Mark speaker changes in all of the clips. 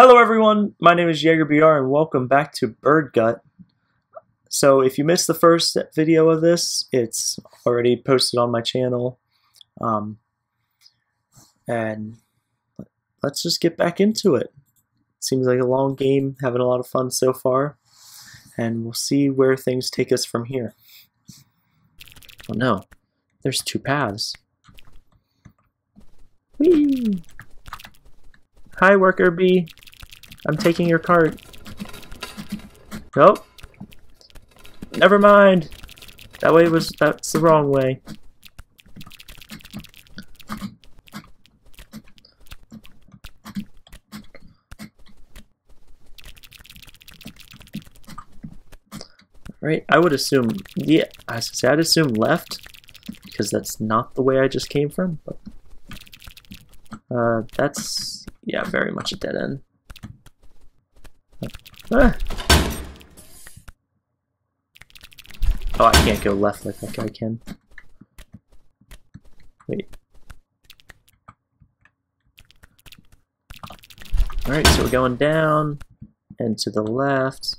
Speaker 1: Hello everyone, my name is YeagerBR and welcome back to Bird Gut. So if you missed the first video of this, it's already posted on my channel. Um, and let's just get back into it. Seems like a long game, having a lot of fun so far. And we'll see where things take us from here. Oh no, there's two paths. Whee! Hi, worker bee. I'm taking your cart. Nope. Never mind. That way was that's the wrong way. Right, I would assume, yeah, I say I'd assume left, because that's not the way I just came from, but uh, that's, yeah, very much a dead end. Ah. Oh, I can't go left like that guy can. Wait. Alright, so we're going down and to the left.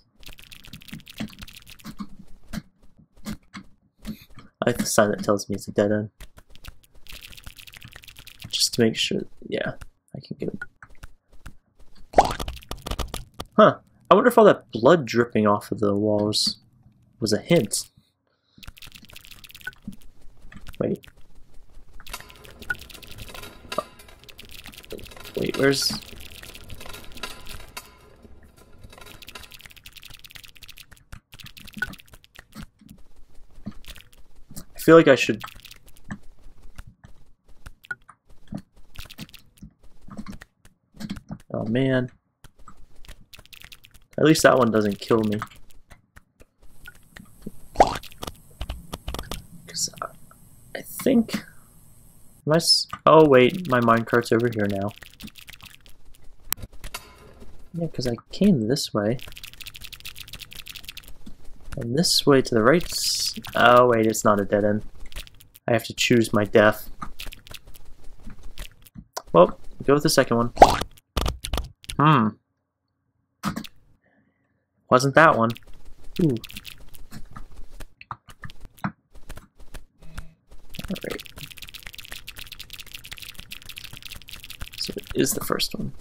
Speaker 1: I like the sign that tells me it's a dead end. Just to make sure, yeah, I can go. Huh. I wonder if all that blood dripping off of the walls was a hint. Wait. Wait, where's... I feel like I should... Oh man. At least that one doesn't kill me. Cause I think... My, oh wait, my minecart's over here now. Yeah, because I came this way. And this way to the right... Oh wait, it's not a dead end. I have to choose my death. Well, go with the second one. Hmm. Wasn't that one. Ooh. Alright. So it is the first one.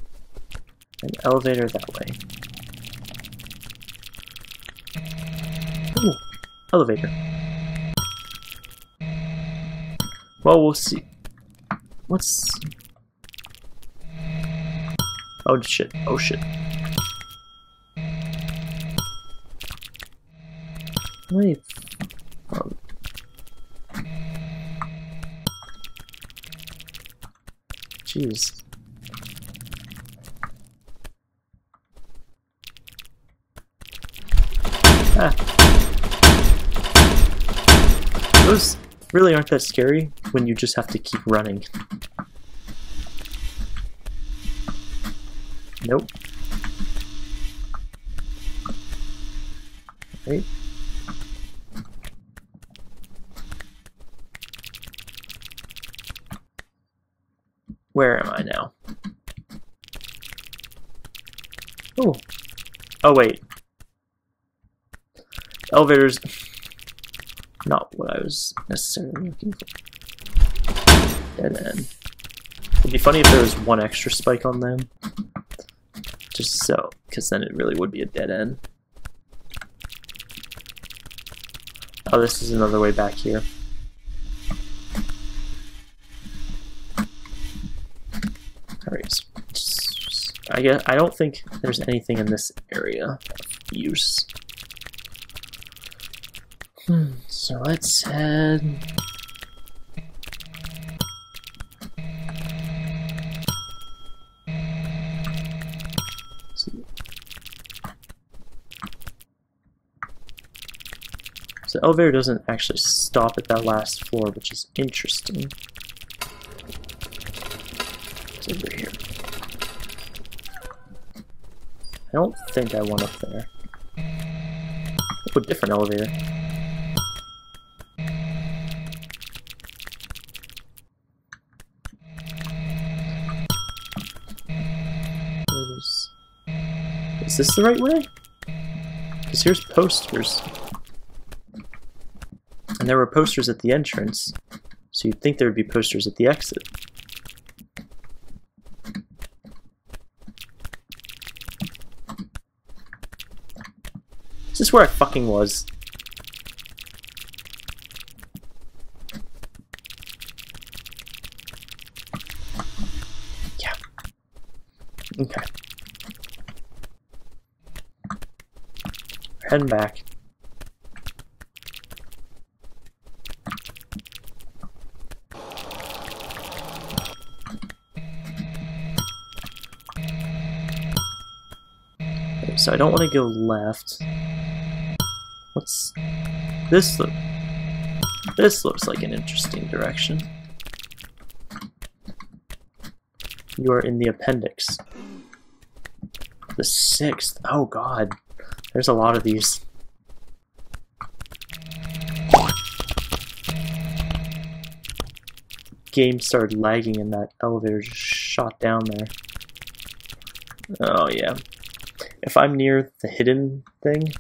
Speaker 1: An elevator that way. Ooh, elevator. Well, we'll see. What's... Oh shit, oh shit. Wait. Um, jeez. Ah. Those really aren't that scary when you just have to keep running. Nope. Right. Where am I now? Oh. Oh, wait. Elevators. Not what I was necessarily looking for. Dead end. It'd be funny if there was one extra spike on them. Just so, because then it really would be a dead end. Oh, this is another way back here. Alright, I guess I don't think there's anything in this area use. Hmm, so let's head. So elevator doesn't actually stop at that last floor, which is interesting over here. I don't think I went up there. Oh, different elevator. Is this the right way? Because here's posters. And there were posters at the entrance, so you'd think there would be posters at the exit. Is where I fucking was? Yeah. Okay. Heading back. So I don't want to go left. This look? This looks like an interesting direction. You are in the appendix. The sixth. Oh god. There's a lot of these. Game started lagging and that elevator just shot down there. Oh yeah. If I'm near the hidden thing,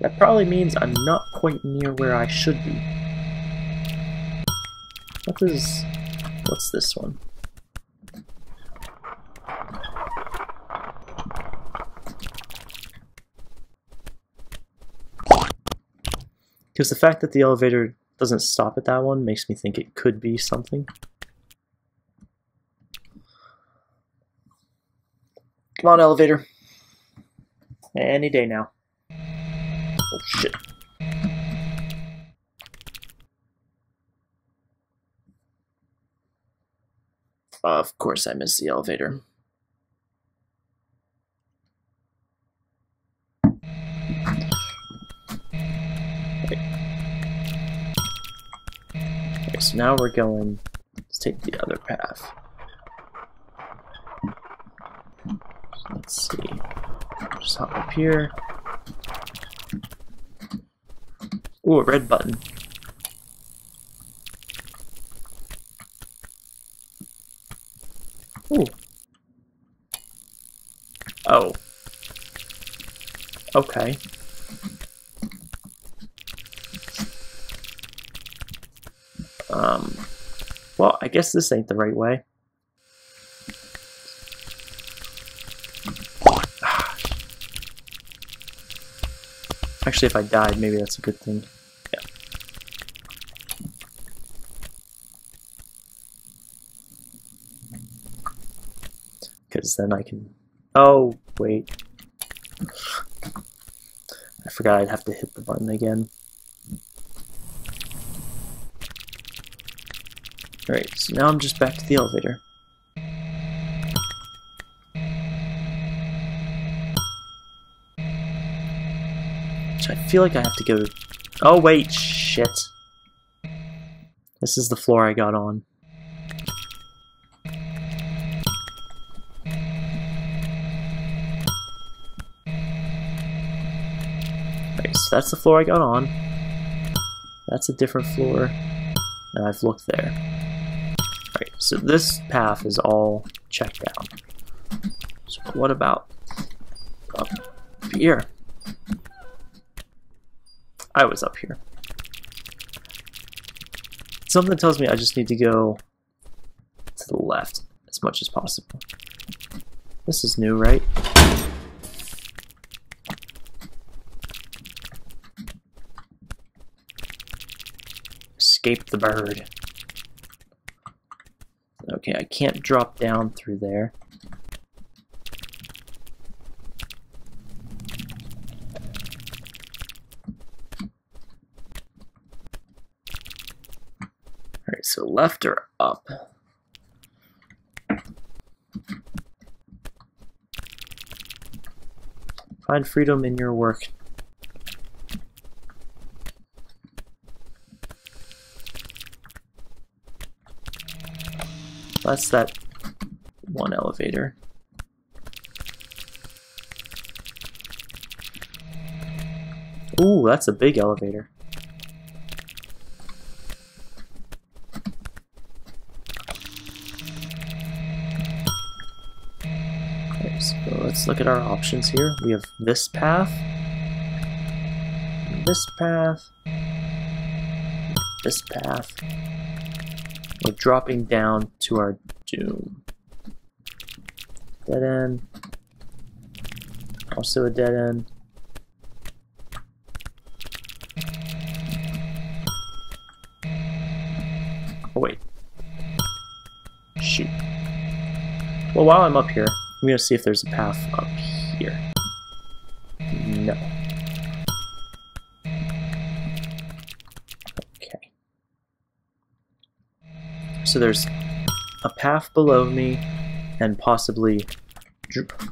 Speaker 1: that probably means I'm not quite near where I should be. What is... what's this one? Because the fact that the elevator doesn't stop at that one makes me think it could be something. Come on, elevator. Any day now. Shit. of course I missed the elevator. Okay, so now we're going, let's take the other path. Let's see, just hop up here. Ooh, a red button. Ooh. Oh. Okay. Um, well, I guess this ain't the right way. Actually, if I died, maybe that's a good thing. Then I can... Oh, wait. I forgot I'd have to hit the button again. Alright, so now I'm just back to the elevator. So I feel like I have to go... Oh wait, shit. This is the floor I got on. That's the floor I got on. That's a different floor. And I've looked there. Right, so this path is all checked out. So what about up here? I was up here. Something tells me I just need to go to the left as much as possible. This is new, right? Escape the bird. Okay, I can't drop down through there. Alright, so left or up? Find freedom in your work. That's that one elevator. Ooh, that's a big elevator. So let's look at our options here. We have this path, this path, this path. Dropping down to our doom. Dead end. Also a dead end. Oh wait. Shoot. Well, while I'm up here, I'm gonna see if there's a path up So there's a path below me and possibly dr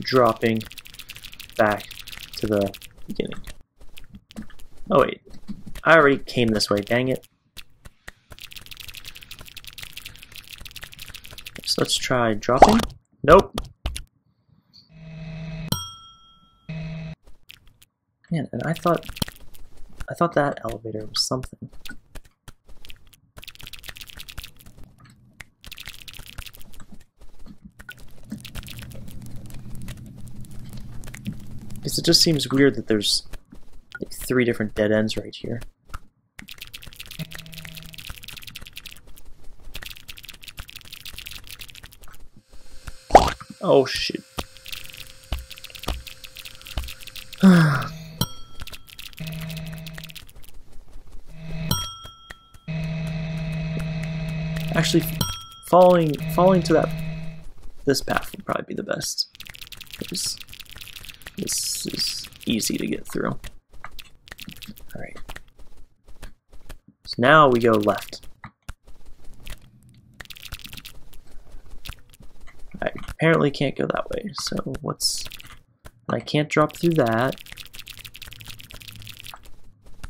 Speaker 1: dropping back to the beginning. Oh wait, I already came this way, dang it. So let's try dropping. Nope. Man, and I thought I thought that elevator was something. Because it just seems weird that there's like three different dead ends right here. Oh shit. Actually, following following to that this path would probably be the best. This is easy to get through. Alright. So now we go left. I apparently can't go that way, so what's... I can't drop through that.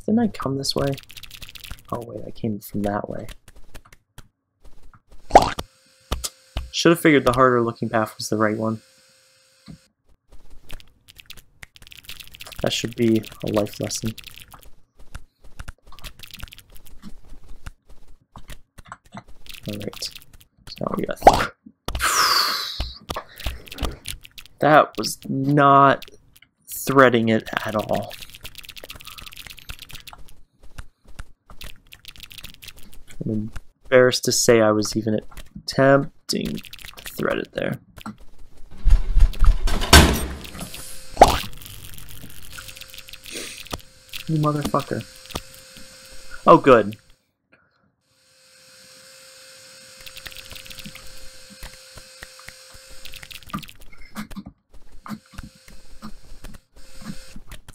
Speaker 1: Didn't I come this way? Oh wait, I came from that way. Should have figured the harder looking path was the right one. That should be a life lesson. Alright. So now we got That was not threading it at all. I'm embarrassed to say I was even attempting to thread it there. You motherfucker. Oh, good.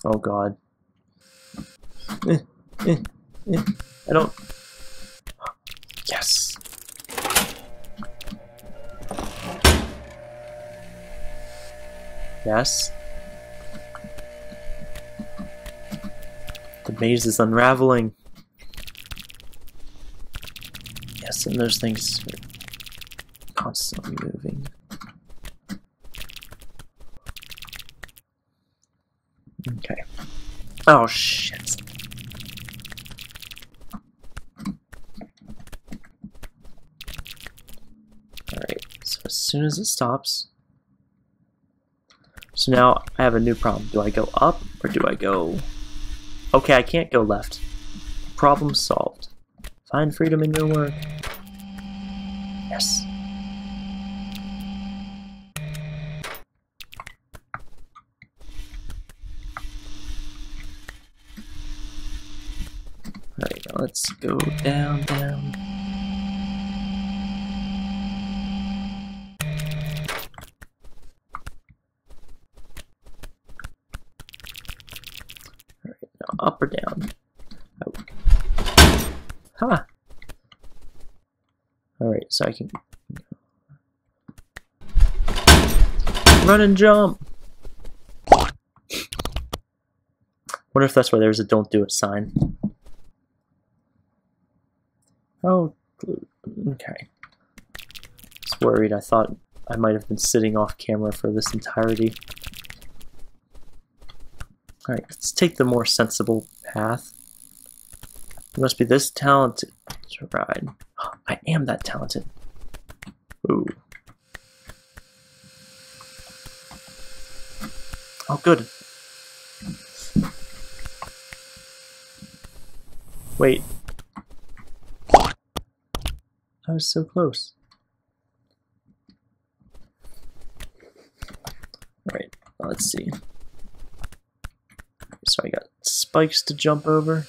Speaker 1: Oh god. Eh, eh, eh. I don't... Yes! Yes? Maze is unraveling. Yes, and those things are constantly moving. Okay. Oh, shit. Alright, so as soon as it stops... So now I have a new problem. Do I go up or do I go... Okay, I can't go left. Problem solved. Find freedom in your work. Yes. Alright, now let's go down, down. Alright, now up or down? Out. Huh. Alright, so I can run and jump. Wonder if that's why there's a don't do it sign. Oh, okay. Was worried. I thought I might have been sitting off camera for this entirety. Alright, let's take the more sensible path. You must be this talented to ride. I am that talented. Ooh. Oh, good. Wait. I was so close. Alright, let's see. Spikes to jump over.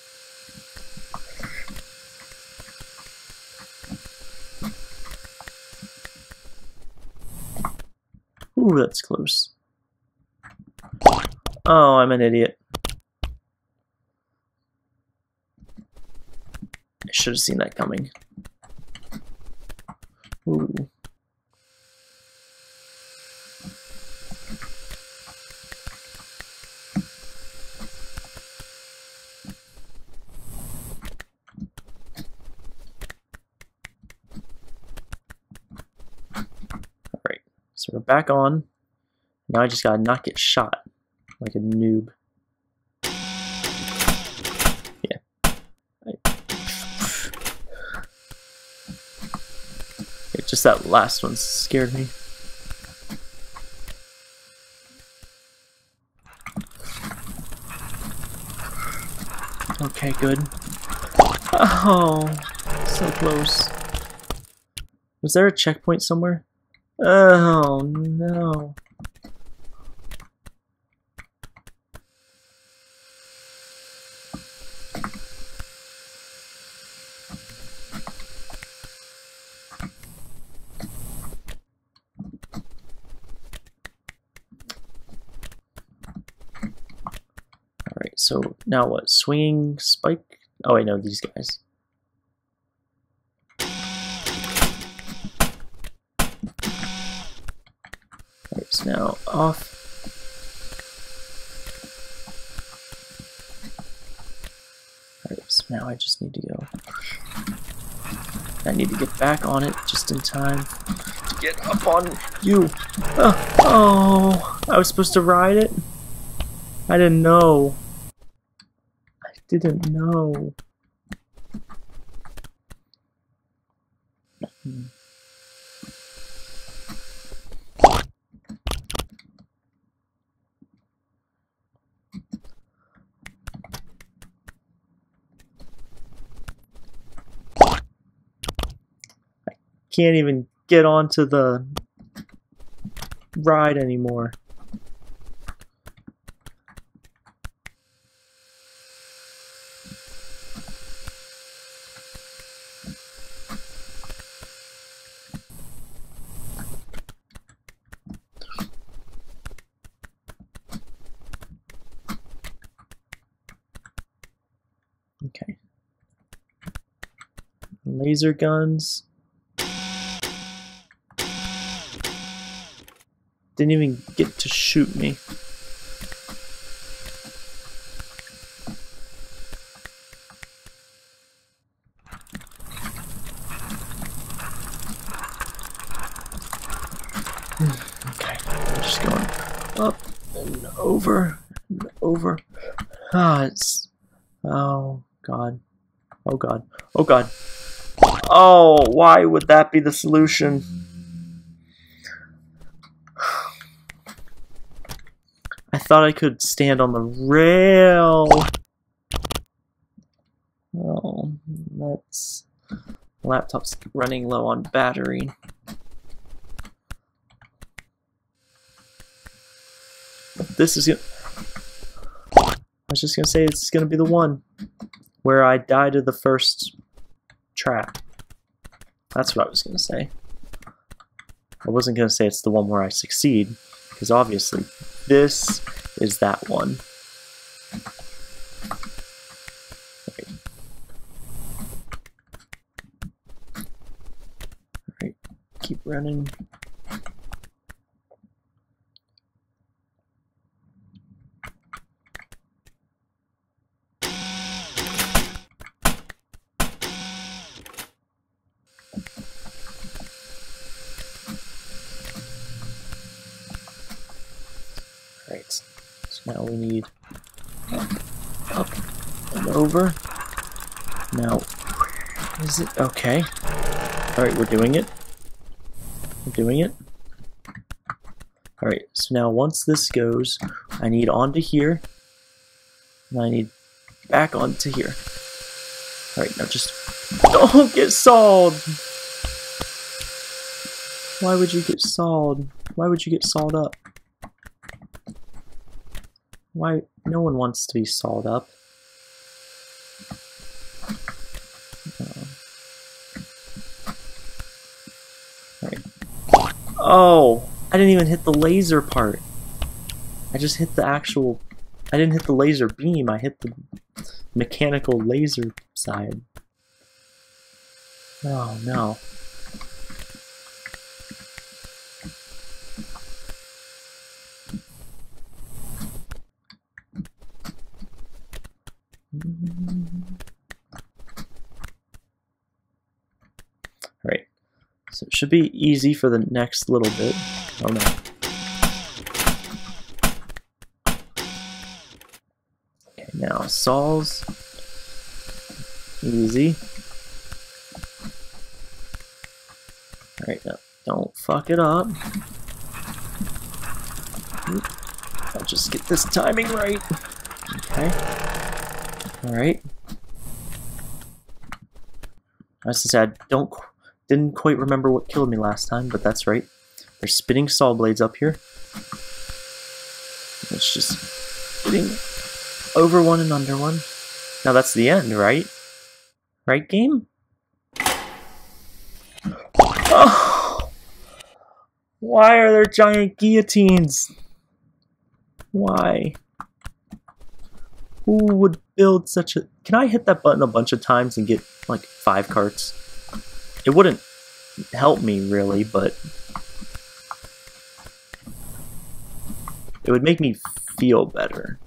Speaker 1: Ooh, that's close. Oh, I'm an idiot. I should have seen that coming. Ooh. Alright, so we're back on. Now I just gotta not get shot like a noob. Yeah. Yeah, just that last one scared me. Okay, good. Oh, so close. Was there a checkpoint somewhere? Oh, no. Alright, so now what? Swinging spike? Oh, wait, no, these guys. Now off. Now I just need to go. I need to get back on it just in time to get up on you. Oh, oh I was supposed to ride it? I didn't know. I didn't know. Hmm. Can't even get onto the ride anymore. Okay. Laser guns. Didn't even get to shoot me. Okay, I'm just going up and over and over. Ah, it's Oh god. Oh god. Oh god. Oh, why would that be the solution? Thought I could stand on the rail. Oh, that's laptop's running low on battery. This is I was just gonna say it's gonna be the one where I die to the first trap. That's what I was gonna say. I wasn't gonna say it's the one where I succeed, because obviously this is that one. Alright, keep running. Right, so now we need up, up and over. Now, is it okay? Alright, we're doing it. We're doing it. Alright, so now once this goes, I need onto here, and I need back onto here. Alright, now just don't get sawed! Why would you get sawed? Why would you get sawed up? Why? No one wants to be sawed up. Oh, I didn't even hit the laser part. I just hit the actual... I didn't hit the laser beam, I hit the mechanical laser side. Oh, no. So it should be easy for the next little bit. Oh no. Okay, now saws. Easy. Alright, now don't fuck it up. I'll just get this timing right. Okay. Alright. As I said, don't didn't quite remember what killed me last time, but that's right. There's spinning saw blades up here. It's just getting over one and under one. Now that's the end, right? Right, game? Oh! Why are there giant guillotines? Why? Who would build such a... Can I hit that button a bunch of times and get, like, five carts? It wouldn't help me really, but it would make me feel better.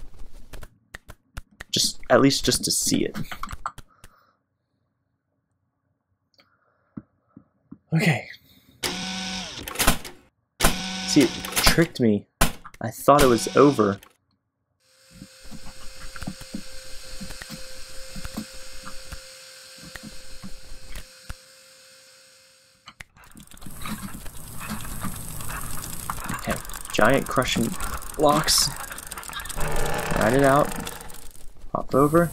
Speaker 1: Just at least just to see it. Okay. See, it tricked me. I thought it was over. Giant crushing blocks. Ride it out. Pop over.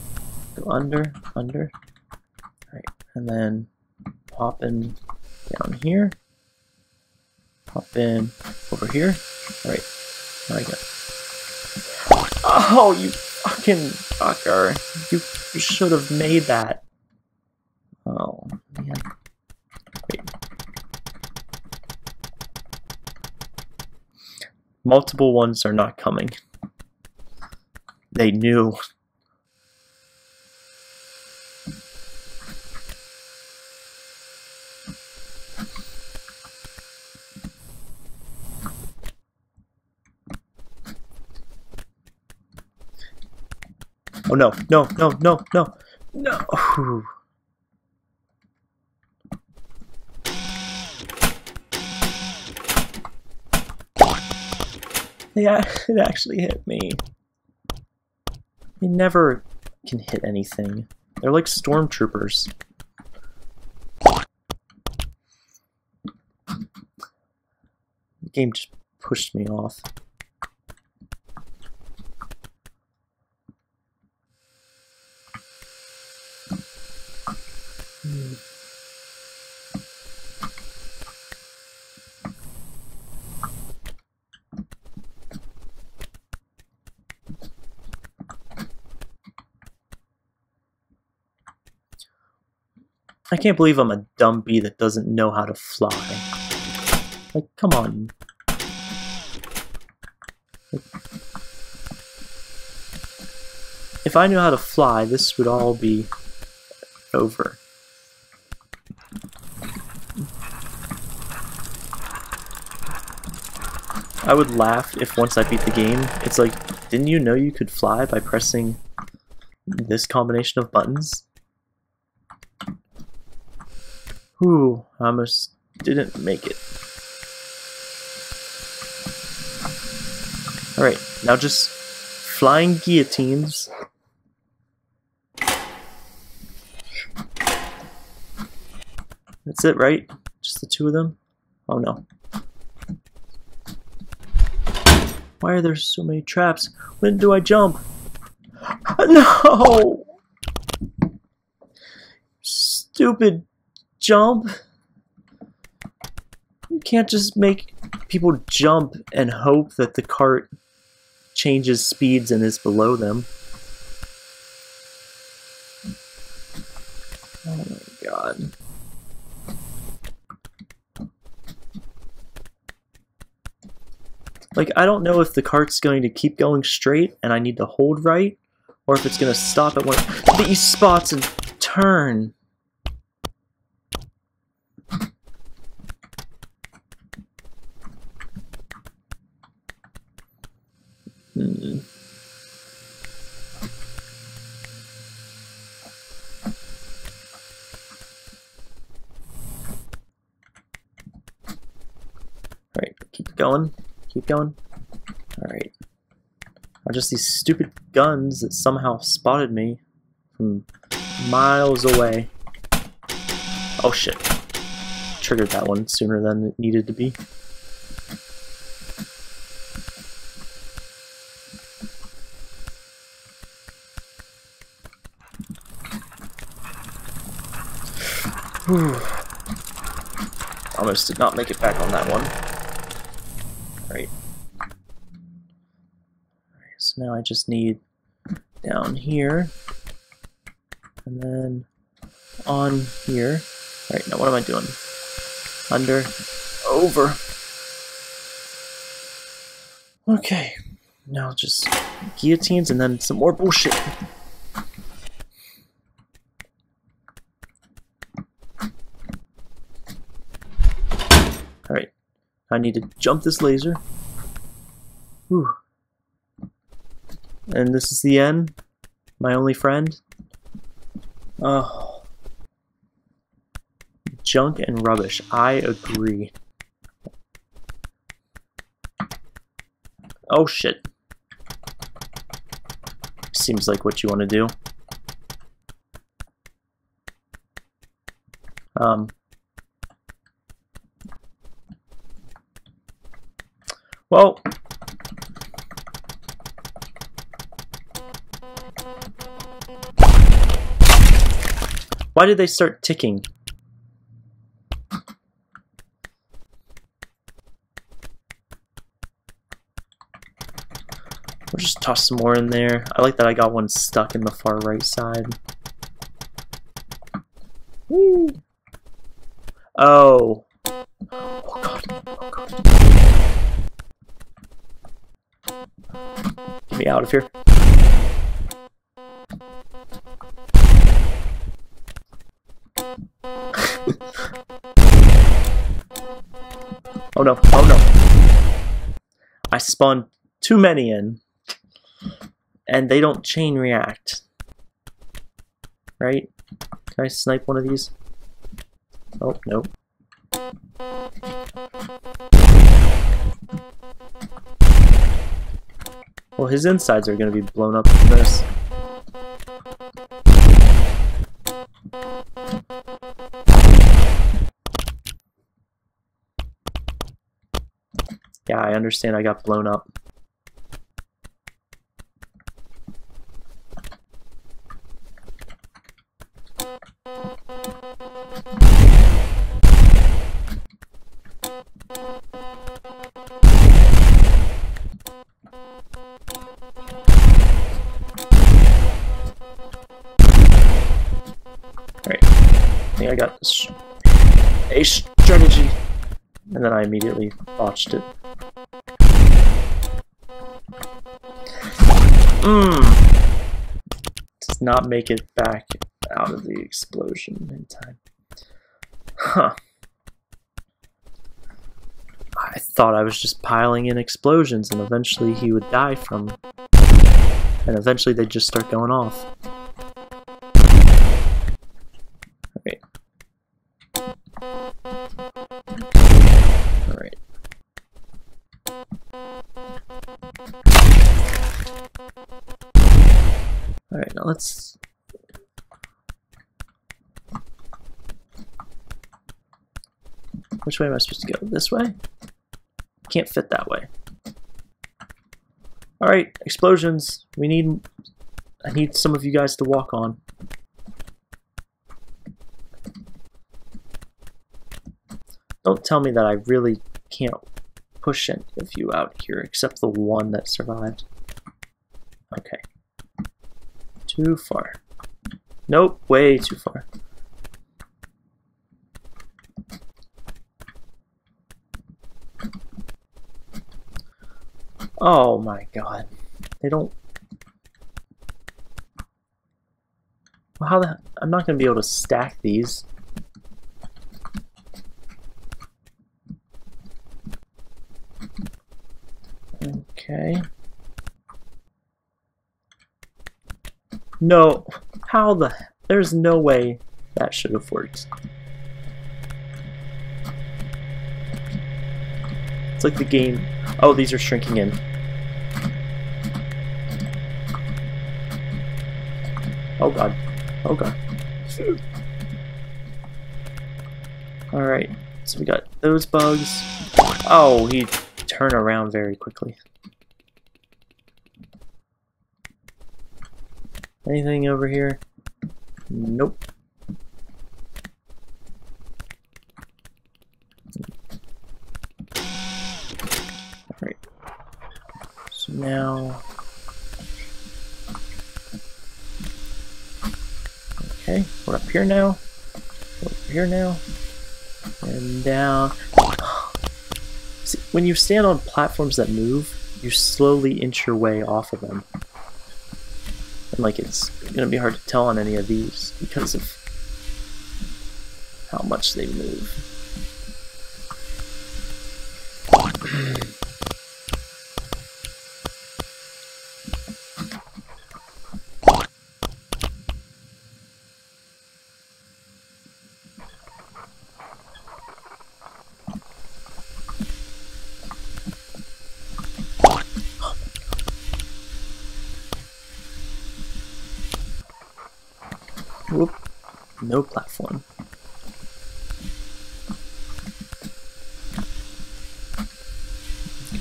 Speaker 1: Go under, under. Alright, and then pop in down here. Pop in over here. Alright, there go. Oh, you fucking fucker. You, you should have made that. Oh, man. Multiple ones are not coming. They knew. Oh no, no, no, no, no, no. Yeah, it actually hit me. They never can hit anything. They're like stormtroopers. The game just pushed me off. I can't believe I'm a dumb bee that doesn't know how to fly. Like, come on. If I knew how to fly, this would all be over. I would laugh if once I beat the game, it's like, didn't you know you could fly by pressing this combination of buttons? Whew, I almost didn't make it. Alright, now just flying guillotines. That's it, right? Just the two of them? Oh no. Why are there so many traps? When do I jump? No! Stupid jump. You can't just make people jump and hope that the cart changes speeds and is below them. Oh my god. Like, I don't know if the cart's going to keep going straight and I need to hold right, or if it's going to stop at one of these spots and turn. Hmm. Alright, keep going. Keep going. Alright. Are just these stupid guns that somehow spotted me from miles away. Oh shit. Triggered that one sooner than it needed to be. Whew. Almost did not make it back on that one. Right. So now I just need down here, and then on here. All right, now what am I doing? Under, over. Okay, now just guillotines and then some more bullshit. Alright, I need to jump this laser. Whew. And this is the end? My only friend? Oh. Junk and rubbish. I agree. Oh shit. Seems like what you want to do. Um. Well, Why did they start ticking? We'll just toss some more in there. I like that I got one stuck in the far right side. Me out of here. oh no, oh no. I spawned too many in, and they don't chain react. Right? Can I snipe one of these? Oh, no. Well, his insides are going to be blown up from this. Yeah, I understand I got blown up. Botched it. Mmm. Does not make it back out of the explosion in time. Huh. I thought I was just piling in explosions and eventually he would die from and eventually they'd just start going off. Which way am I supposed to go? This way? Can't fit that way. Alright, explosions. We need... I need some of you guys to walk on. Don't tell me that I really can't push any of you out here, except the one that survived. Okay. Too far. Nope, way too far. Oh my god. They don't... Well, how the... I'm not going to be able to stack these. Okay. No. How the... There's no way that should have worked. It's like the game... Oh, these are shrinking in. Oh god. Oh god. Alright, so we got those bugs. Oh, he turned around very quickly. Anything over here? Nope. Alright. So now... Okay, we're up here now. We're here now. And down. See, when you stand on platforms that move, you slowly inch your way off of them. And like it's gonna be hard to tell on any of these because of how much they move.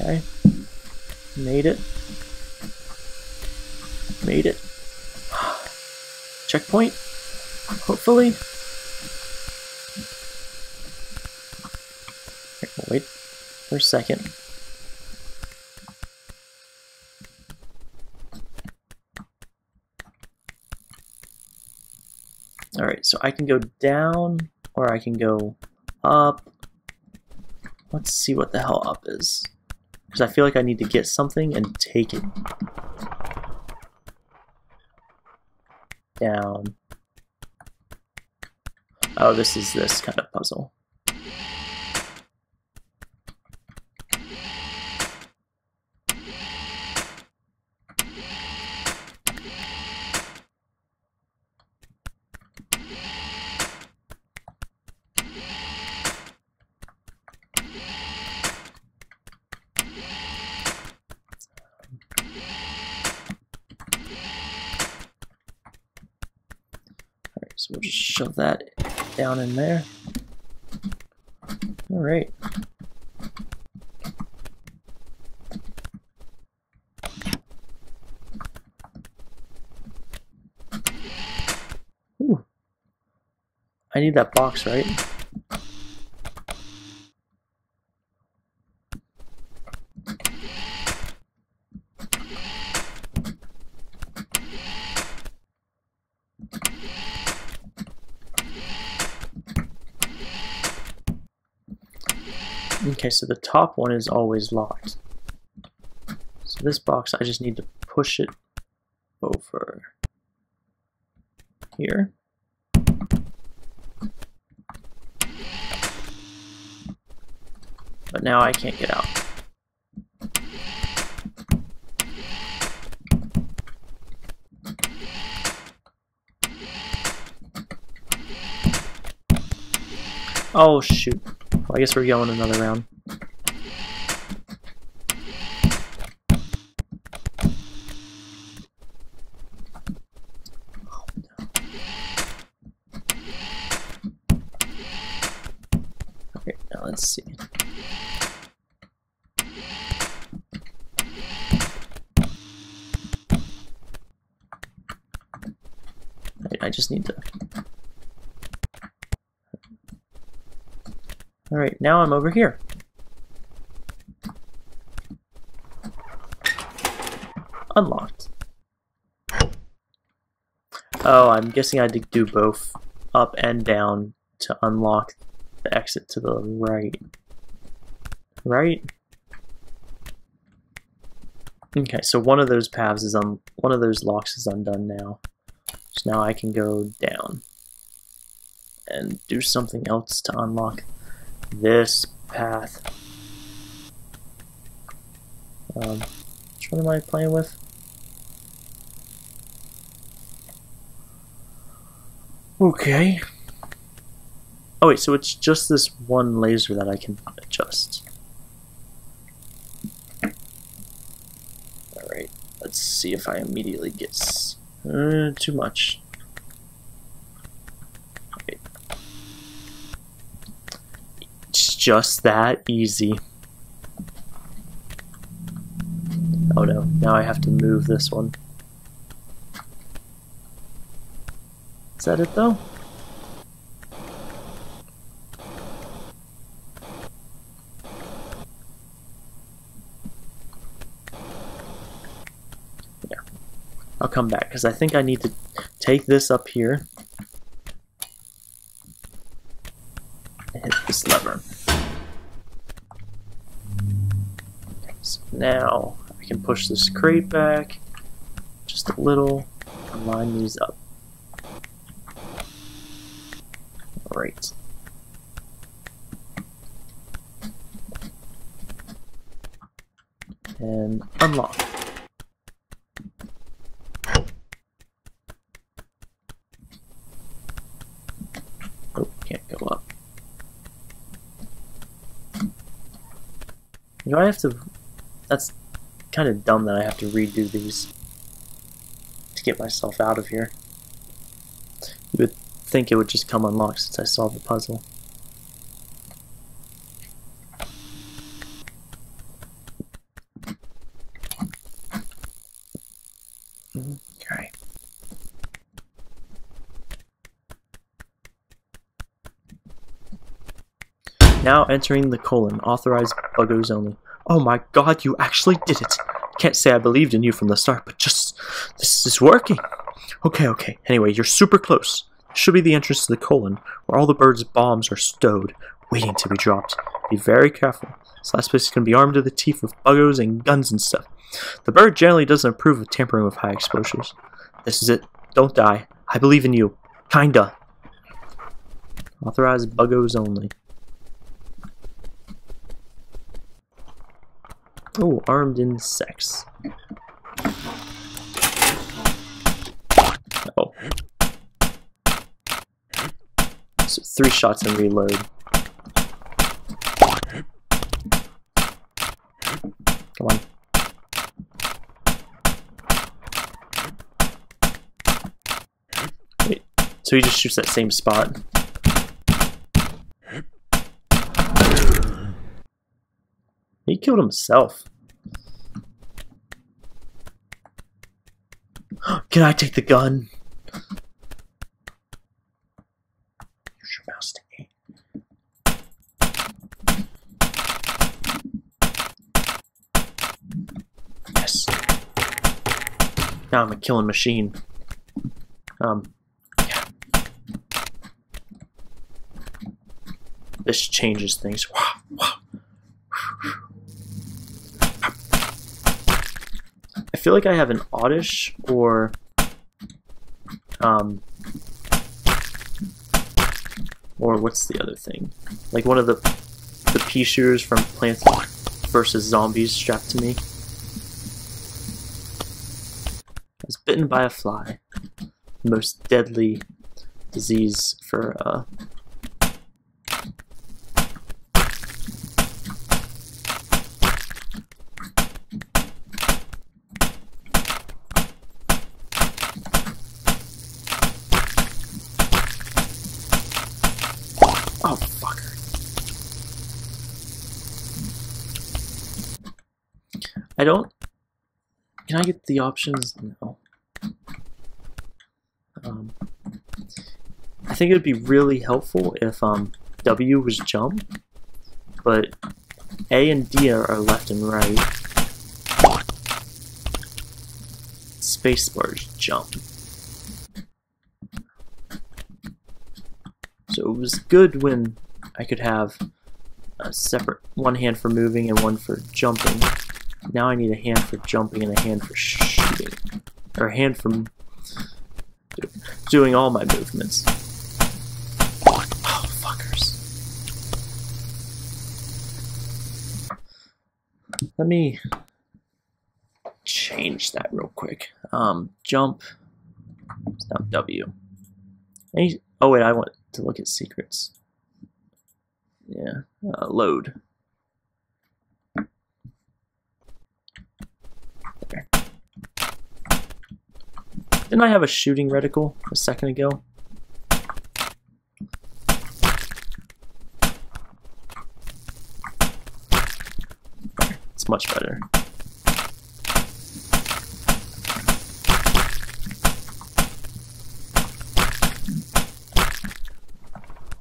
Speaker 1: Okay. Made it. Made it. Checkpoint? Hopefully. Wait for a second. Alright, so I can go down or I can go up. Let's see what the hell up is. Because I feel like I need to get something and take it. Down. Oh, this is this kind of puzzle. So we'll just shove that down in there. All right. I need that box, right? Okay, so the top one is always locked. So this box, I just need to push it over here. But now I can't get out. Oh shoot. Well, I guess we're going another round. Okay, now let's see. I just need to... Alright, now I'm over here. Unlocked. Oh, I'm guessing I had to do both up and down to unlock the exit to the right. Right? Okay, so one of those paths is on one of those locks is undone now. So now I can go down and do something else to unlock this path. Um, which one am I playing with? Okay. Oh wait, so it's just this one laser that I can adjust. Alright, let's see if I immediately get uh, too much. Wait. It's just that easy. Oh no, now I have to move this one. Is that it though? Yeah. I'll come back because I think I need to take this up here and hit this lever. So now I can push this crate back just a little and line these up. Great. And unlock. Oh, can't go up. Do I have to... That's kind of dumb that I have to redo these to get myself out of here. You would think it would just come unlocked since I solved the puzzle. Okay. Now entering the colon, authorized buggos only. Oh my god, you actually did it! Can't say I believed in you from the start, but just, this is working! Okay, okay, anyway, you're super close should be the entrance to the colon, where all the birds' bombs are stowed, waiting to be dropped. Be very careful. This last place is going to be armed to the teeth with buggos and guns and stuff. The bird generally doesn't approve of tampering with high explosives. This is it. Don't die. I believe in you. Kinda. Authorized buggos only. Oh, armed insects. Oh. So three shots and reload. Come on. Wait, so he just shoots that same spot. Killed himself. Can I take the gun? Yes. Now I'm a killing machine. Um. This changes things. I feel like I have an oddish or um or what's the other thing? Like one of the the pea shooters from Plants vs Zombies strapped to me. I was bitten by a fly. Most deadly disease for uh, Oh, fucker. I don't the options? No. Um, I think it would be really helpful if um, W was jump, but A and D are left and right. Spacebar is jump. So it was good when I could have a separate one hand for moving and one for jumping. Now I need a hand for jumping and a hand for shooting. Or a hand for doing all my movements. Oh, fuckers. Let me change that real quick. Um, jump. W. Any, oh wait, I want to look at secrets. Yeah, uh, load. Didn't I have a shooting reticle a second ago? It's much better.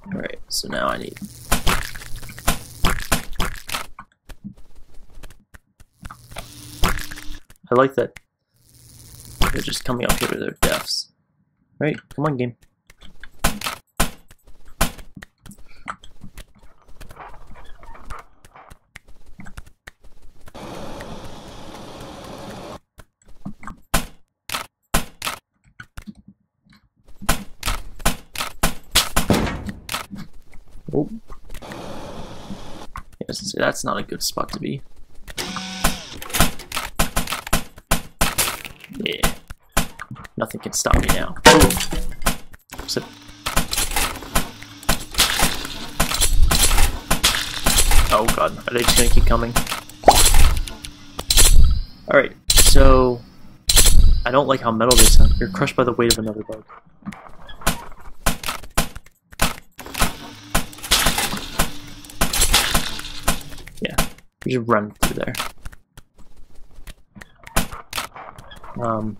Speaker 1: Alright, so now I need I like that they're just coming up here to their deaths. Right? Come on, game. Oh. Yes, that's not a good spot to be. Nothing can stop me now. Oh god, are they just gonna keep coming? Alright, so... I don't like how metal they sound. You're crushed by the weight of another bug. Yeah, you just run through there. Um,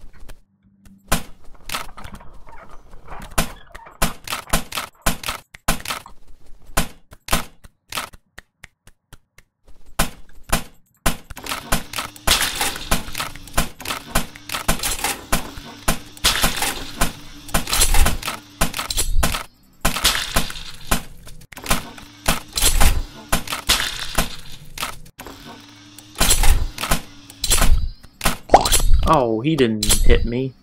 Speaker 1: Oh, he didn't hit me.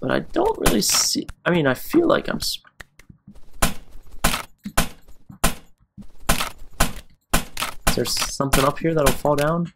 Speaker 1: But I don't really see... I mean, I feel like I'm... Is there something up here that'll fall down?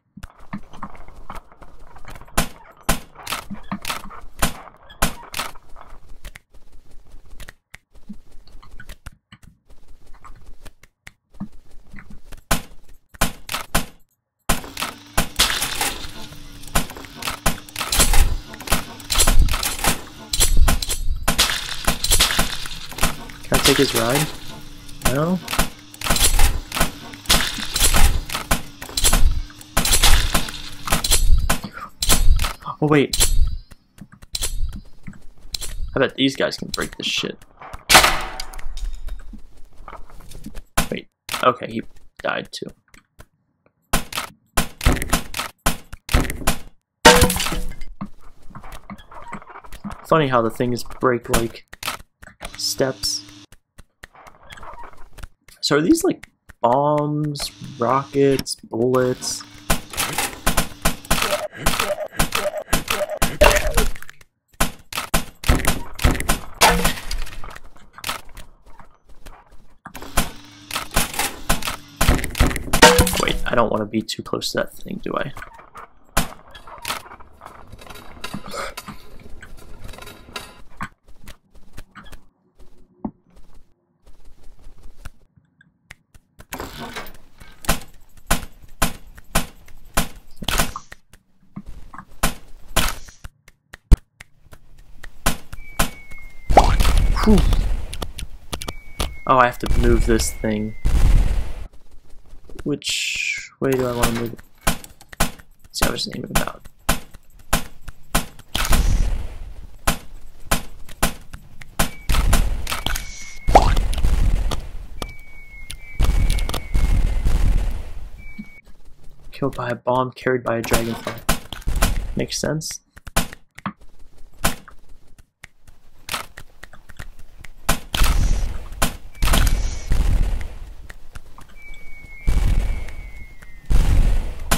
Speaker 1: Take his ride? No? Oh wait. I bet these guys can break this shit. Wait. Okay, he died too. Funny how the things break like steps. So are these like bombs, rockets, bullets? Wait, I don't want to be too close to that thing, do I? To move this thing. Which way do I want to move it? see, how I was aiming about. Killed by a bomb carried by a dragonfly. Makes sense.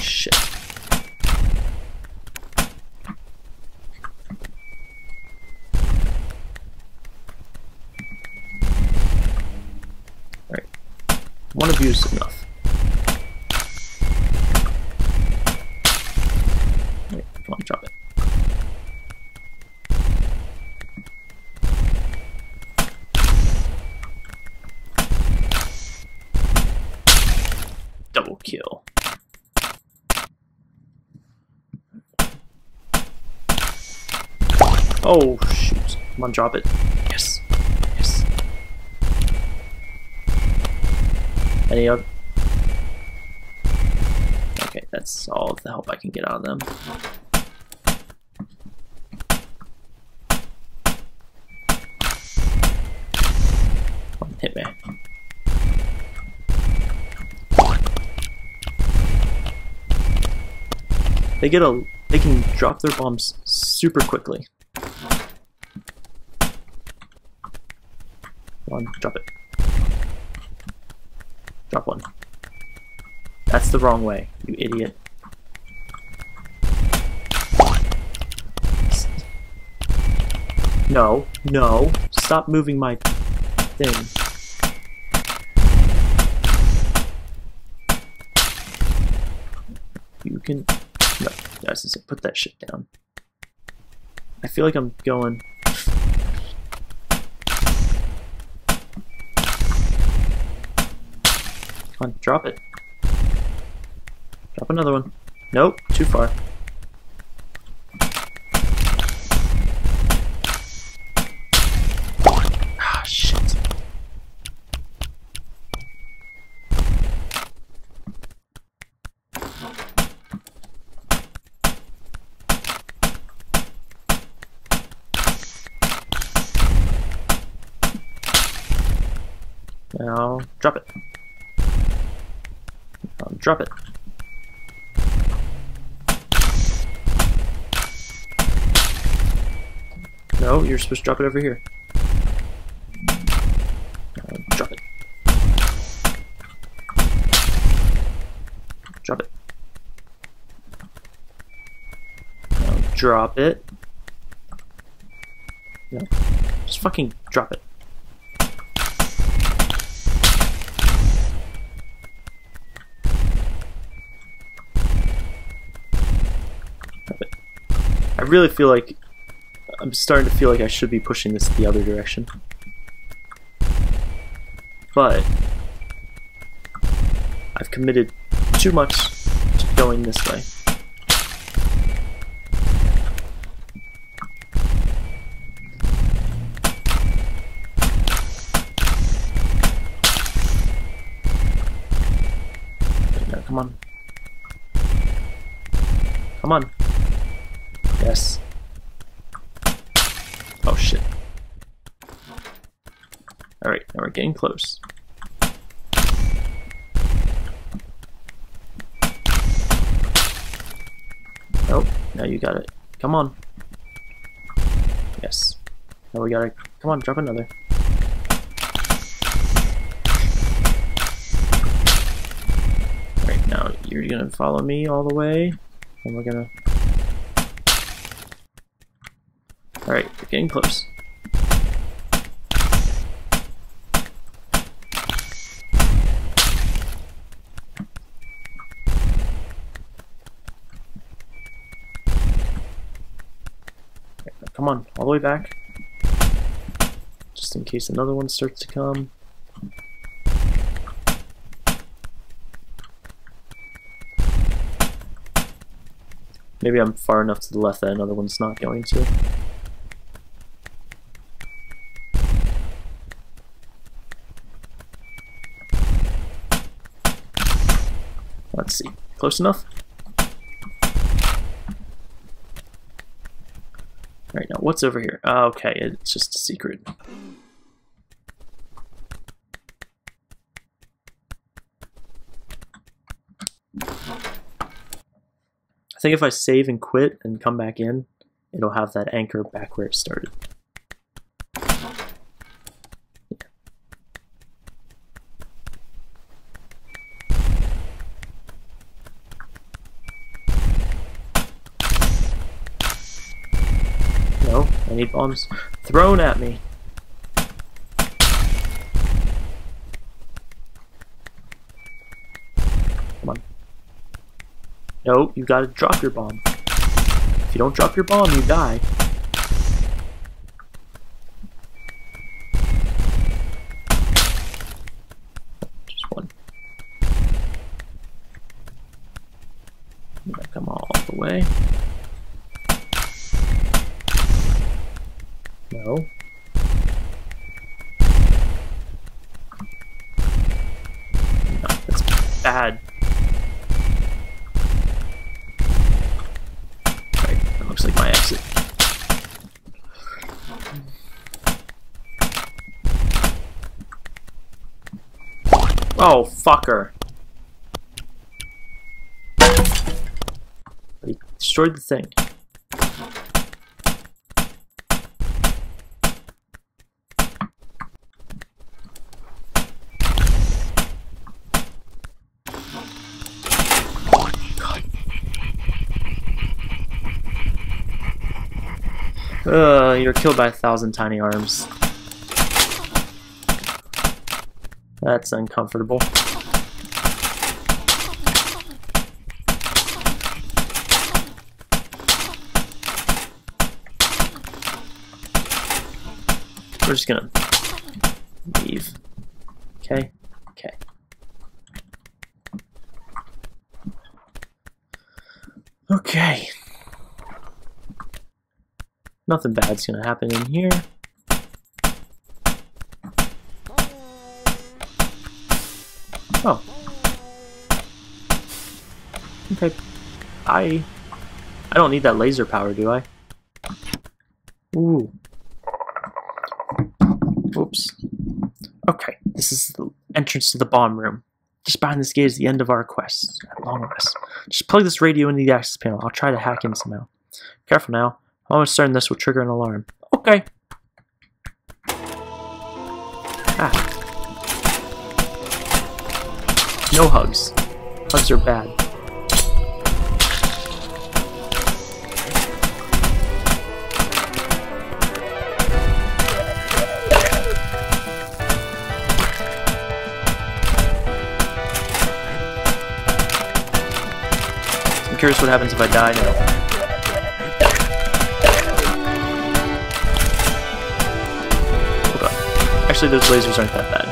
Speaker 1: Shit. Alright. One of you is enough. Wait, come on, drop it. Double kill. Oh, on, drop it. Yes. Yes. Any other? Okay, that's all the help I can get out of them. Hit me. They get a they can drop their bombs super quickly. Drop it. Drop one. That's the wrong way, you idiot. No, no. Stop moving my thing. You can... No, I was gonna say, put that shit down. I feel like I'm going... Come on, drop it. Drop another one. Nope, too far. Ah, shit. Now, drop it. Drop it. No, you're supposed to drop it over here. Now, drop it. Drop it. Drop it. No, just fucking drop it. I really feel like I'm starting to feel like I should be pushing this the other direction. But I've committed too much to going this way. Come on. Come on. Yes. Oh shit. Alright, now we're getting close. Oh, now you got it. Come on. Yes. Now we gotta... Come on, drop another. Alright, now you're gonna follow me all the way, and we're gonna... Alright, we're getting close. Come on, all the way back. Just in case another one starts to come. Maybe I'm far enough to the left that another one's not going to. Close enough? Right now, what's over here? Oh, okay, it's just a secret. I think if I save and quit and come back in, it'll have that anchor back where it started. No, I need bombs thrown at me. Come on. No, you gotta drop your bomb. If you don't drop your bomb, you die. Just one. come all the way. No. No, that's bad. Right, that looks like my exit. Oh, fucker. He destroyed the thing. Uh, you're killed by a thousand tiny arms. That's uncomfortable. We're just gonna leave. Okay? Okay. Okay. Nothing bad's gonna happen in here. Oh. Okay. I I don't need that laser power, do I? Ooh. Oops. Okay, this is the entrance to the bomb room. Just behind this gate is the end of our quest, at long last. Just plug this radio into the access panel. I'll try to hack in somehow. Careful now. I'm Almost certain this will trigger an alarm. Okay. Ah. No hugs. Hugs are bad. Curious what happens if I die now. Actually, those lasers aren't that bad.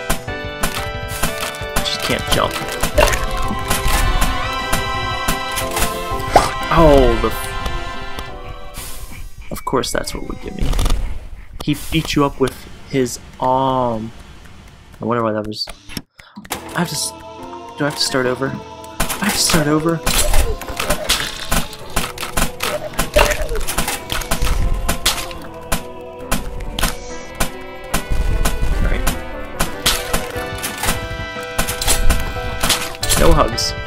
Speaker 1: Just can't jump. Oh, the... Of course that's what would give me. He beat you up with his arm. I wonder why that was... I have to... Do I have to start over? I have to start over? Hugs.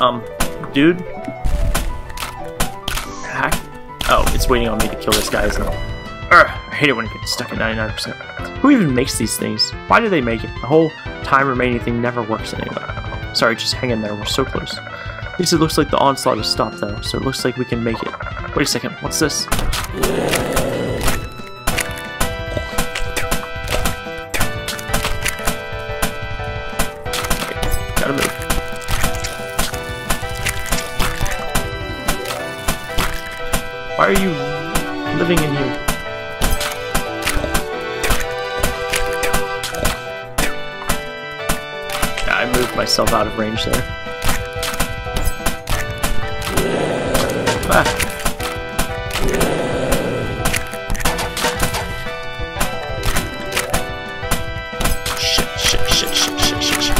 Speaker 1: Um, dude? Hack? Oh, it's waiting on me to kill this guy, it? Urgh, I hate it when it gets stuck at 99%. Who even makes these things? Why do they make it? The whole time remaining thing never works anyway. Sorry, just hang in there. We're so close. At least it looks like the onslaught has stopped, though, so it looks like we can make it. Wait a second. What's this? Myself out of range there. Ah. Shit, shit, shit, shit, shit, shit, shit.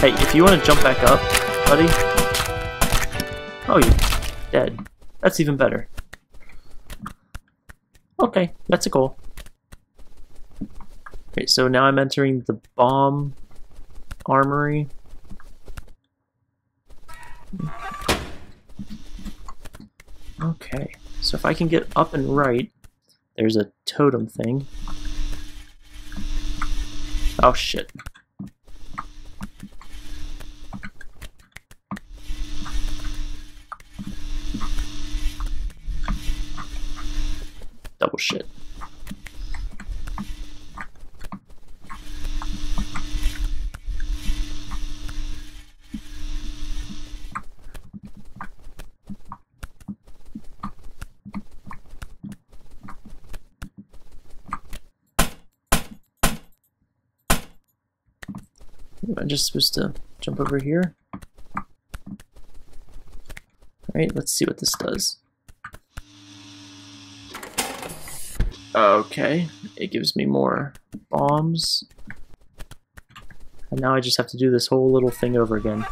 Speaker 1: Hey, if you want to jump back up, buddy. Oh, you're dead. That's even better. Okay, that's a goal. Okay, so now I'm entering the bomb armory. Okay, so if I can get up and right, there's a totem thing. Oh shit. Double shit. Am I just supposed to jump over here? Alright, let's see what this does. Okay, it gives me more bombs. And now I just have to do this whole little thing over again.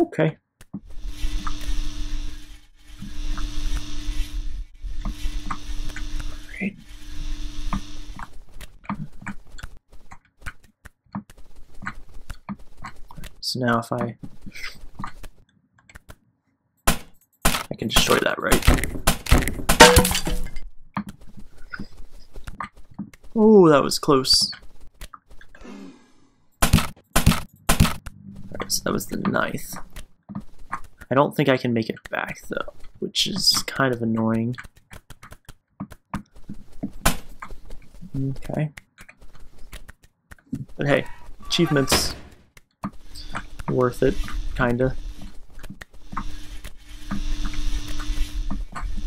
Speaker 1: Okay. Now if I... I can destroy that, right? Oh, that was close. Alright, so that was the ninth. I don't think I can make it back, though, which is kind of annoying. Okay. But hey, achievements worth it, kinda.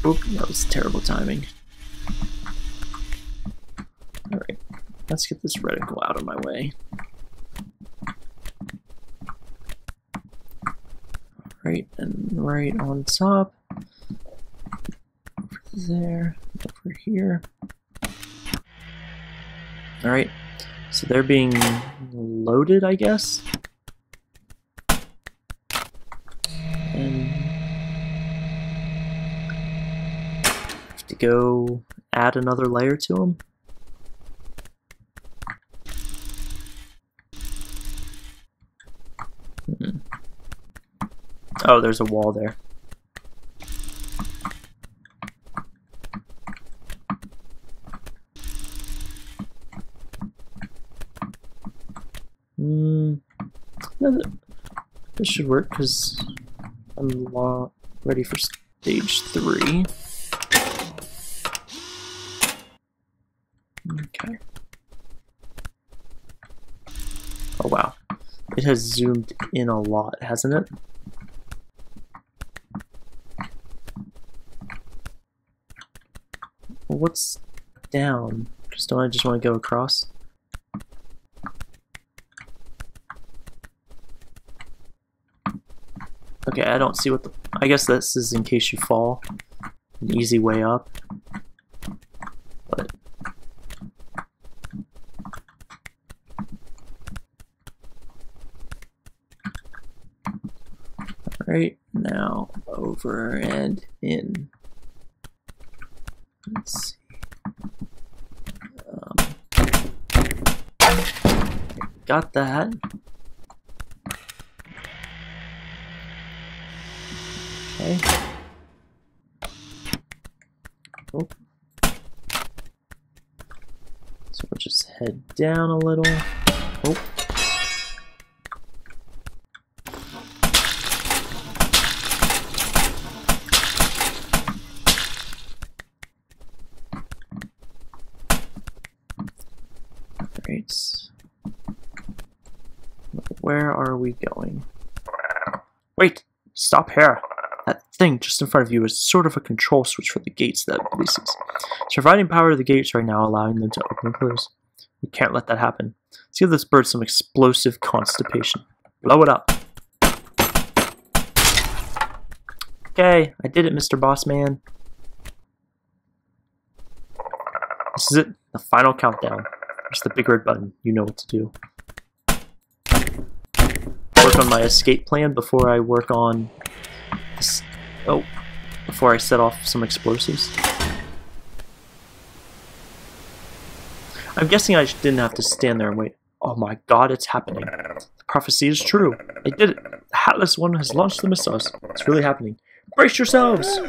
Speaker 1: Oop, that was terrible timing. Alright, let's get this reticle out of my way. Right and right on top. Over there, over here. Alright, so they're being loaded, I guess? Go add another layer to them. Hmm. Oh, there's a wall there. Hmm. This should work because I'm ready for stage three. Okay. Oh wow. It has zoomed in a lot, hasn't it? What's down? Just don't I just want to go across? Okay, I don't see what the... I guess this is in case you fall. An easy way up. But... Right now, over and in. Let's see. Um, got that. Okay. Oh. So we'll just head down a little. Oh. Great. Where are we going? Wait! That thing just in front of you is sort of a control switch for the gates that releases. It's providing power to the gates right now, allowing them to open and close. We can't let that happen. Let's give this bird some explosive constipation. Blow it up. Okay, I did it, Mr. Boss Man. This is it, the final countdown. There's the big red button. You know what to do. Work on my escape plan before I work on. Oh, before I set off some explosives. I'm guessing I didn't have to stand there and wait. Oh my god, it's happening. The prophecy is true. I did it. The Hatless One has launched the missiles. It's really happening. Brace yourselves!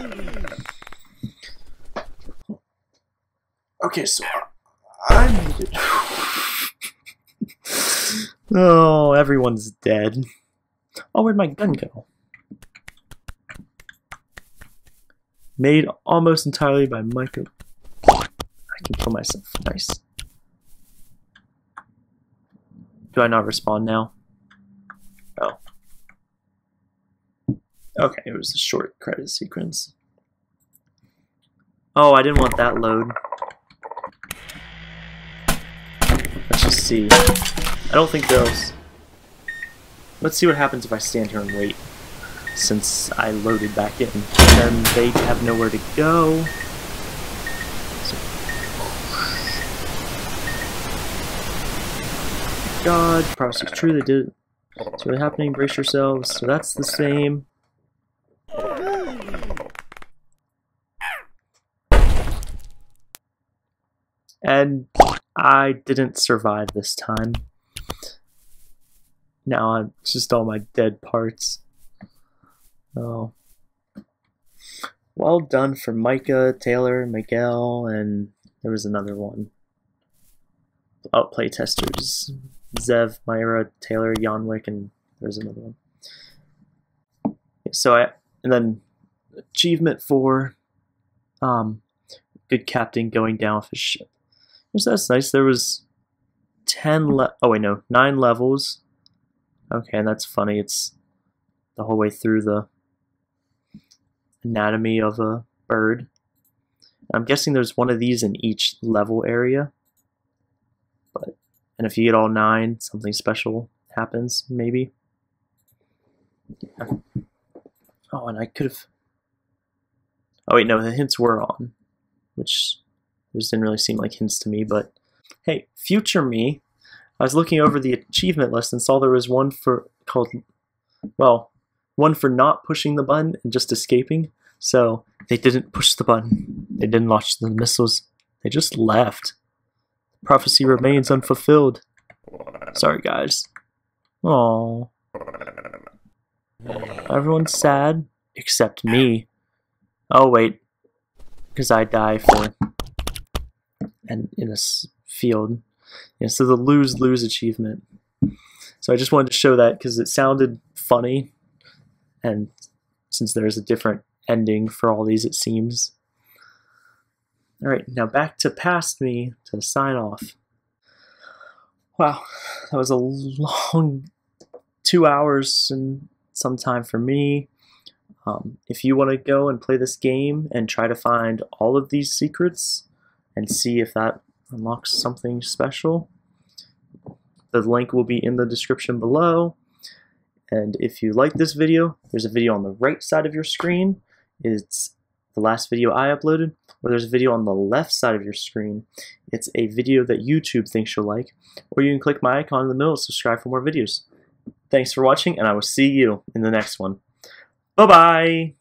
Speaker 1: Okay, so I made it. oh, everyone's dead. Oh, where'd my gun go? Made almost entirely by Micah. I can kill myself. Nice. Do I not respond now? Oh. Okay, it was a short credit sequence. Oh, I didn't want that load. Let's just see. I don't think those... Let's see what happens if I stand here and wait. Since I loaded back in. Then they have nowhere to go. God, prophecy is true, they did it. It's really happening, brace yourselves. So that's the same. And I didn't survive this time. Now I'm just all my dead parts. Oh. Well done for Micah, Taylor, Miguel, and there was another one. Oh, playtesters. Zev, Myra, Taylor, Yanwick, and there's another one. So I, and then achievement for, um, good captain going down with his ship. So that's nice. There was ten le- oh wait no nine levels. Okay, and that's funny. It's the whole way through the anatomy of a bird. I'm guessing there's one of these in each level area. But and if you get all nine, something special happens, maybe. Oh, and I could have. Oh wait, no, the hints were on, which just didn't really seem like hints to me. But hey, future me, I was looking over the achievement list and saw there was one for called, well, one for not pushing the button and just escaping. So they didn't push the button. They didn't launch the missiles. They just left. Prophecy remains unfulfilled. Sorry, guys. Oh. Everyone's sad except me. Oh wait, because I die for and in a field. Yeah, so the lose lose achievement. So I just wanted to show that because it sounded funny, and since there's a different ending for all these, it seems. All right, now back to past me to sign off. Wow, that was a long two hours and some time for me. Um, if you want to go and play this game and try to find all of these secrets and see if that unlocks something special, the link will be in the description below. And if you like this video, there's a video on the right side of your screen. It's the last video I uploaded, or there's a video on the left side of your screen. It's a video that YouTube thinks you'll like, or you can click my icon in the middle to subscribe for more videos. Thanks for watching, and I will see you in the next one. Bye-bye!